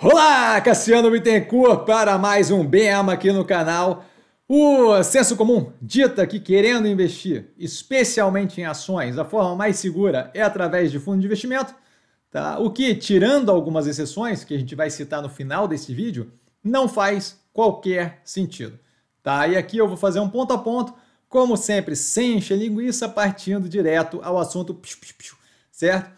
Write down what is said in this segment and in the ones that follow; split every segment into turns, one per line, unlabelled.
Olá, Cassiano Bittencourt para mais um BEM aqui no canal. O senso comum dita que querendo investir, especialmente em ações, a forma mais segura é através de fundo de investimento, tá? O que, tirando algumas exceções que a gente vai citar no final desse vídeo, não faz qualquer sentido, tá? E aqui eu vou fazer um ponto a ponto, como sempre, sem encher linguiça, partindo direto ao assunto, certo?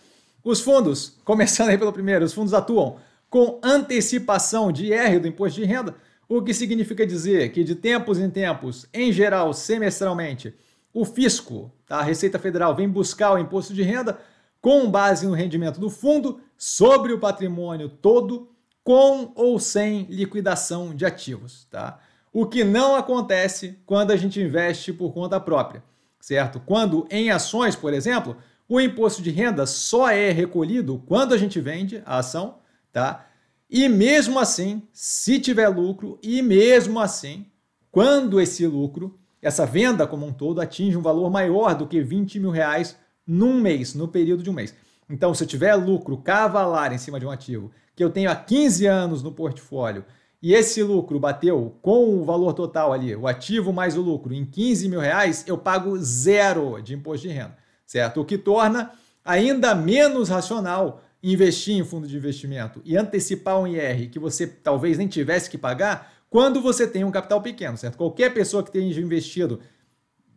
Os fundos, começando aí pelo primeiro, os fundos atuam com antecipação de IR do imposto de renda, o que significa dizer que de tempos em tempos, em geral, semestralmente, o fisco, tá? a Receita Federal, vem buscar o imposto de renda com base no rendimento do fundo sobre o patrimônio todo, com ou sem liquidação de ativos, tá? O que não acontece quando a gente investe por conta própria, certo? Quando em ações, por exemplo, o imposto de renda só é recolhido quando a gente vende a ação tá? E mesmo assim, se tiver lucro, e mesmo assim, quando esse lucro, essa venda como um todo, atinge um valor maior do que 20 mil reais num mês, no período de um mês. Então, se eu tiver lucro cavalar em cima de um ativo que eu tenho há 15 anos no portfólio e esse lucro bateu com o valor total ali, o ativo mais o lucro, em 15 mil reais, eu pago zero de imposto de renda, certo? O que torna ainda menos racional investir em fundo de investimento e antecipar um IR que você talvez nem tivesse que pagar quando você tem um capital pequeno, certo? Qualquer pessoa que tenha investido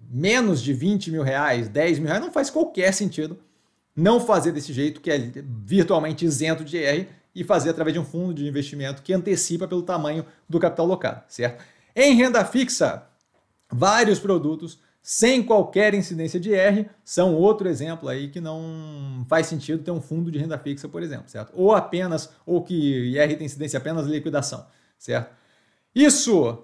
menos de 20 mil reais, 10 mil reais, não faz qualquer sentido não fazer desse jeito, que é virtualmente isento de IR, e fazer através de um fundo de investimento que antecipa pelo tamanho do capital locado, certo? Em renda fixa, vários produtos sem qualquer incidência de R, são outro exemplo aí que não faz sentido ter um fundo de renda fixa, por exemplo, certo? Ou apenas, ou que IR tem incidência apenas liquidação, certo? Isso,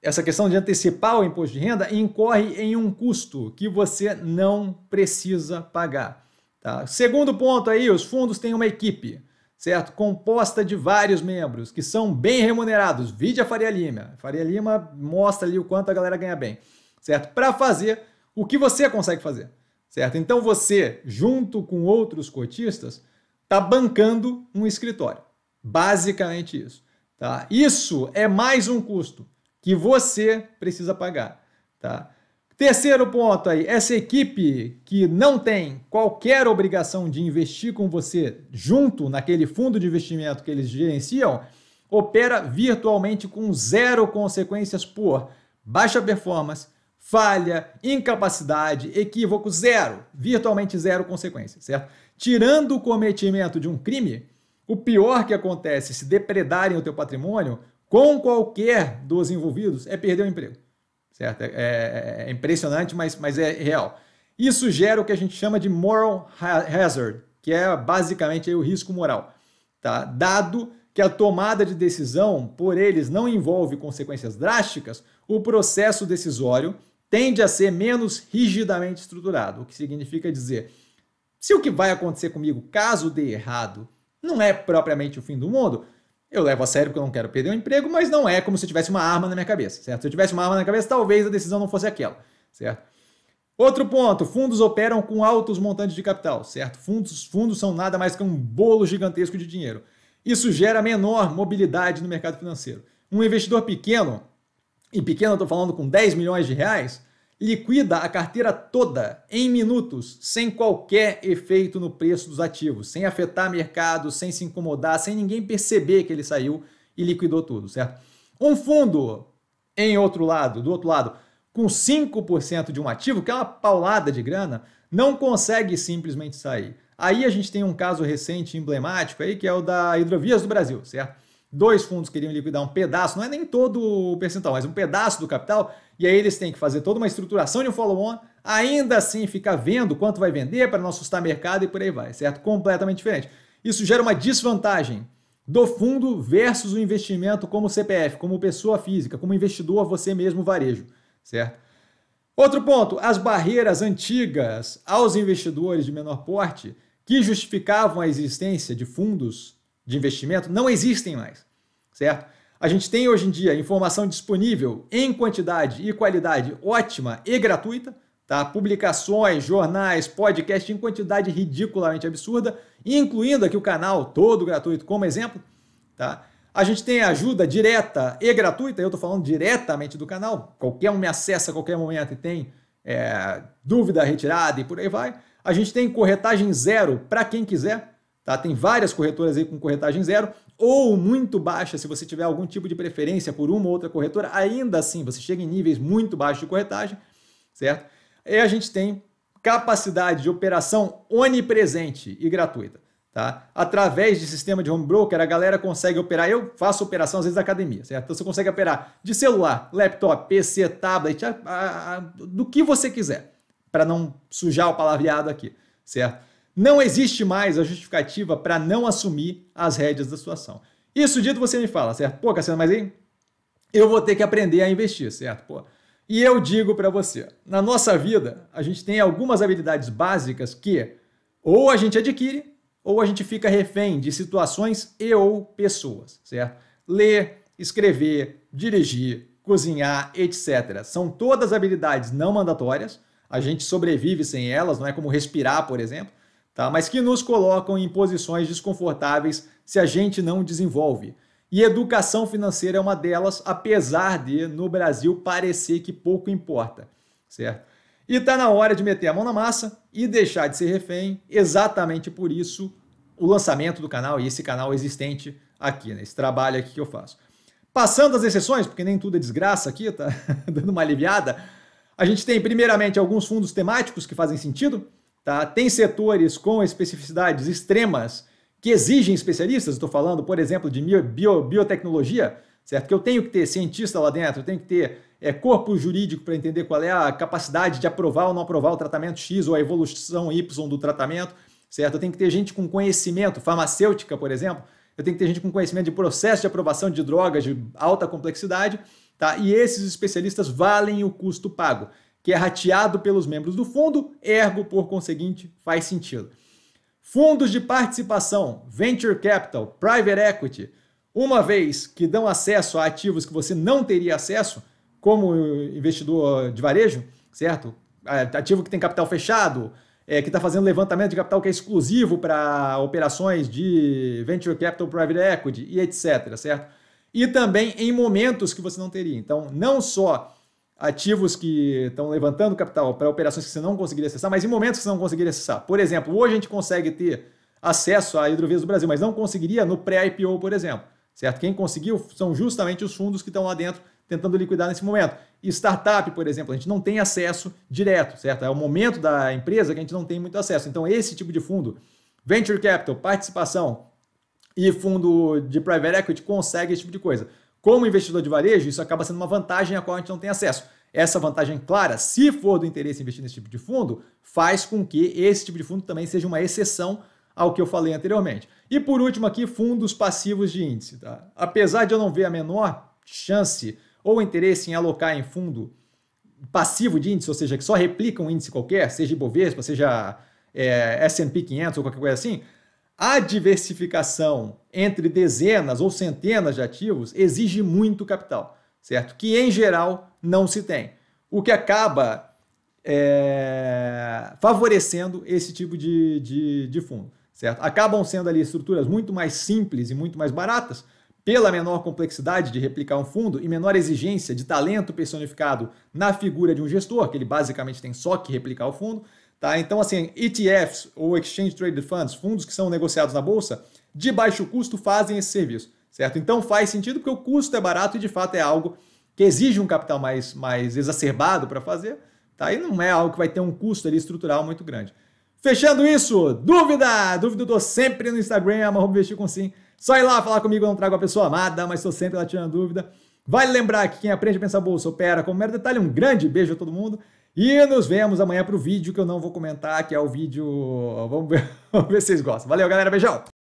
essa questão de antecipar o imposto de renda, incorre em um custo que você não precisa pagar. Tá? Segundo ponto aí, os fundos têm uma equipe, certo? Composta de vários membros que são bem remunerados. Vide a Faria Lima. Faria Lima mostra ali o quanto a galera ganha bem certo? Para fazer o que você consegue fazer, certo? Então você, junto com outros cotistas, está bancando um escritório. Basicamente isso, tá? Isso é mais um custo que você precisa pagar, tá? Terceiro ponto aí, essa equipe que não tem qualquer obrigação de investir com você junto naquele fundo de investimento que eles gerenciam, opera virtualmente com zero consequências por baixa performance, falha, incapacidade, equívoco, zero, virtualmente zero consequência, certo? Tirando o cometimento de um crime, o pior que acontece se depredarem o teu patrimônio com qualquer dos envolvidos é perder o emprego, certo? É, é, é impressionante, mas, mas é real. Isso gera o que a gente chama de moral hazard, que é basicamente o risco moral, tá? Dado que a tomada de decisão por eles não envolve consequências drásticas, o processo decisório tende a ser menos rigidamente estruturado, o que significa dizer, se o que vai acontecer comigo, caso dê errado, não é propriamente o fim do mundo, eu levo a sério porque eu não quero perder o emprego, mas não é como se eu tivesse uma arma na minha cabeça, certo? Se eu tivesse uma arma na cabeça, talvez a decisão não fosse aquela, certo? Outro ponto, fundos operam com altos montantes de capital, certo? Fundos, fundos são nada mais que um bolo gigantesco de dinheiro. Isso gera menor mobilidade no mercado financeiro. Um investidor pequeno e pequeno eu estou falando com 10 milhões de reais, liquida a carteira toda em minutos, sem qualquer efeito no preço dos ativos, sem afetar mercado, sem se incomodar, sem ninguém perceber que ele saiu e liquidou tudo, certo? Um fundo, em outro lado, do outro lado, com 5% de um ativo, que é uma paulada de grana, não consegue simplesmente sair. Aí a gente tem um caso recente emblemático aí, que é o da Hidrovias do Brasil, certo? Dois fundos queriam liquidar um pedaço, não é nem todo o percentual, mas um pedaço do capital, e aí eles têm que fazer toda uma estruturação de um follow-on, ainda assim ficar vendo quanto vai vender para não assustar mercado e por aí vai, certo? Completamente diferente. Isso gera uma desvantagem do fundo versus o investimento como CPF, como pessoa física, como investidor você mesmo varejo, certo? Outro ponto, as barreiras antigas aos investidores de menor porte que justificavam a existência de fundos de investimento não existem mais certo? A gente tem hoje em dia informação disponível em quantidade e qualidade ótima e gratuita, tá? Publicações, jornais, podcast em quantidade ridiculamente absurda, incluindo aqui o canal todo gratuito como exemplo, tá? A gente tem ajuda direta e gratuita, eu estou falando diretamente do canal, qualquer um me acessa a qualquer momento e tem é, dúvida retirada e por aí vai. A gente tem corretagem zero para quem quiser, tá? Tem várias corretoras aí com corretagem zero ou muito baixa, se você tiver algum tipo de preferência por uma ou outra corretora, ainda assim você chega em níveis muito baixos de corretagem, certo? E a gente tem capacidade de operação onipresente e gratuita. Tá? Através de sistema de home broker, a galera consegue operar. Eu faço operação às vezes da academia, certo? Então você consegue operar de celular, laptop, PC, tablet, a, a, a, do que você quiser, para não sujar o palavreado aqui, certo? Não existe mais a justificativa para não assumir as rédeas da situação. Isso dito, você me fala, certo? Pô, Cassiano, mas aí eu vou ter que aprender a investir, certo? Pô. E eu digo para você, na nossa vida, a gente tem algumas habilidades básicas que ou a gente adquire ou a gente fica refém de situações e ou pessoas, certo? Ler, escrever, dirigir, cozinhar, etc. São todas habilidades não mandatórias, a gente sobrevive sem elas, não é como respirar, por exemplo, tá? mas que nos colocam em posições desconfortáveis se a gente não desenvolve. E educação financeira é uma delas, apesar de no Brasil parecer que pouco importa, certo? E está na hora de meter a mão na massa e deixar de ser refém. Exatamente por isso o lançamento do canal e esse canal existente aqui, né? esse trabalho aqui que eu faço. Passando as exceções, porque nem tudo é desgraça aqui, tá dando uma aliviada. A gente tem, primeiramente, alguns fundos temáticos que fazem sentido. Tá? Tem setores com especificidades extremas que exigem especialistas. Estou falando, por exemplo, de bio, biotecnologia, certo? Que eu tenho que ter cientista lá dentro, eu tenho que ter é, corpo jurídico para entender qual é a capacidade de aprovar ou não aprovar o tratamento X ou a evolução Y do tratamento, certo? Eu tenho que ter gente com conhecimento, farmacêutica, por exemplo, eu tenho que ter gente com conhecimento de processo de aprovação de drogas de alta complexidade, tá? E esses especialistas valem o custo pago, que é rateado pelos membros do fundo, ergo, por conseguinte, faz sentido. Fundos de participação, venture capital, private equity, uma vez que dão acesso a ativos que você não teria acesso, como investidor de varejo, certo? Ativo que tem capital fechado, é, que está fazendo levantamento de capital que é exclusivo para operações de venture capital, private equity e etc, certo? E também em momentos que você não teria. Então, não só ativos que estão levantando capital para operações que você não conseguiria acessar, mas em momentos que você não conseguiria acessar. Por exemplo, hoje a gente consegue ter acesso à hidrovias do Brasil, mas não conseguiria no pré-IPO, por exemplo. Certo? Quem conseguiu são justamente os fundos que estão lá dentro tentando liquidar nesse momento. E startup, por exemplo, a gente não tem acesso direto, certo? É o momento da empresa que a gente não tem muito acesso. Então, esse tipo de fundo, venture capital, participação e fundo de private equity consegue esse tipo de coisa. Como investidor de varejo, isso acaba sendo uma vantagem a qual a gente não tem acesso. Essa vantagem clara, se for do interesse investir nesse tipo de fundo, faz com que esse tipo de fundo também seja uma exceção ao que eu falei anteriormente. E por último aqui, fundos passivos de índice. Tá? Apesar de eu não ver a menor chance ou interesse em alocar em fundo passivo de índice, ou seja, que só replica um índice qualquer, seja Ibovespa, seja é, S&P 500 ou qualquer coisa assim, a diversificação entre dezenas ou centenas de ativos exige muito capital, certo? Que em geral não se tem, o que acaba é, favorecendo esse tipo de, de, de fundo, certo? Acabam sendo ali estruturas muito mais simples e muito mais baratas, pela menor complexidade de replicar um fundo e menor exigência de talento personificado na figura de um gestor, que ele basicamente tem só que replicar o fundo. Tá? Então, assim, ETFs ou Exchange Traded Funds, fundos que são negociados na bolsa, de baixo custo fazem esse serviço, certo? Então faz sentido porque o custo é barato e de fato é algo que exige um capital mais, mais exacerbado para fazer, tá? E não é algo que vai ter um custo ali estrutural muito grande. Fechando isso, dúvida? Dúvida eu dou sempre no Instagram, arroba investir com sim. Só ir lá falar comigo, eu não trago a pessoa amada, mas estou sempre lá tirando dúvida. Vale lembrar que quem aprende a pensar bolsa opera com mero detalhe. Um grande beijo a todo mundo. E nos vemos amanhã para o vídeo que eu não vou comentar, que é o vídeo. Vamos ver, vamos ver se vocês gostam. Valeu, galera. Beijão!